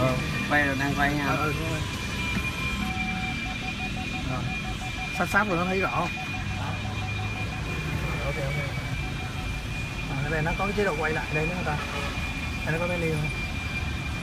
ờ quay rồi đang quay nha. Ờ ừ, rồi. sát sát rồi nó thấy rõ. Không Rồi, ok ok. À, cái này nó có cái chế độ quay lại đây nữa ta? Đây nó có menu không